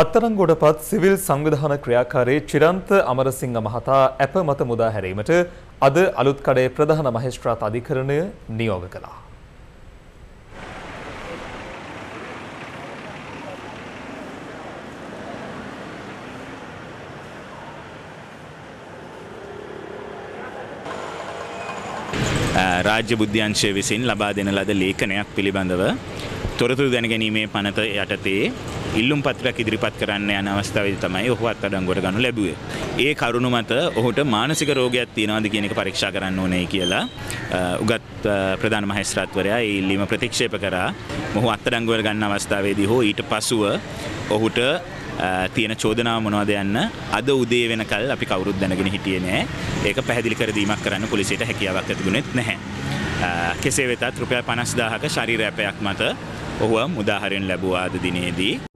අත්තරංගොඩපත් civil සංවිධාන ක්‍රියාකාරී චිරන්ත අමරසිංහ මහතා ඇප මත මුදා හැරීමට අද අලුත්කඩේ ප්‍රධාන මහෙස්ත්‍රාත් අධිකරණය නියෝග කළා. රාජ්‍ය බුද්ධ්‍යංශය විසින් ලබා දෙන ලද ලේඛනයක් පිළිබඳව තොරතුරු දැනගැනීමේ පනත යටතේ ඉල්ලුම් පත්‍රයක් ඉදිරිපත් කරන්න යන අවස්ථාවේදී තමයි ඔහු අත්අඩංගුවට ගනු ලැබුවේ. ඒ කරුණු මත ඔහුට මානසික රෝගයක් තියෙනවද කියන එක පරීක්ෂා කරන්න ඕනේ කියලා උගත් ප්‍රධාන මහේස්ත්‍රාත්වරයා ඒ ඉල්ලීම ප්‍රතික්ෂේප කරා. මොහු අත්අඩංගුවට ගන්න අවස්ථාවේදී හෝ ඊට පසුව ඔහුට තියෙන චෝදනාව මොනවද යන්න අද උදේ වෙනකල් අපි කවුරුත් දැනගෙන හිටියේ නෑ. ඒක පැහැදිලි කර දීමක් කරන්න පොලිසියට හැකියාවක් ඇතිුණෙත් නැහැ. කෙසේ වෙතත් රුපියල් 50000ක ශරීර ඇපයක් මත ඔහුව මුදාහරින් ලැබුවා අද දිනේදී.